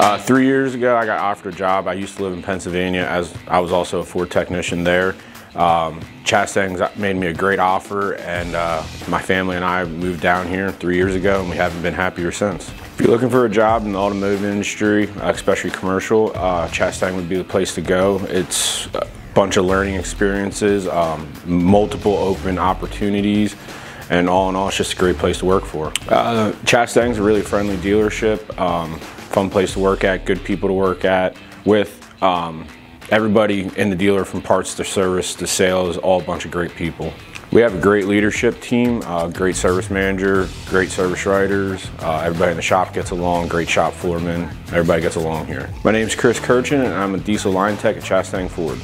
Uh, three years ago, I got offered a job. I used to live in Pennsylvania as I was also a Ford technician there. Um, Chastang's made me a great offer and uh, my family and I moved down here three years ago and we haven't been happier since. If you're looking for a job in the automotive industry, especially commercial, uh, Chastang would be the place to go. It's a bunch of learning experiences, um, multiple open opportunities, and all in all, it's just a great place to work for. Uh, Chastang's a really friendly dealership, um, fun place to work at, good people to work at with. Um, Everybody in the dealer from parts to service to sales, all a bunch of great people. We have a great leadership team, uh, great service manager, great service writers. Uh, everybody in the shop gets along, great shop floorman. Everybody gets along here. My name is Chris Kirchin and I'm a diesel line tech at Chastang Ford.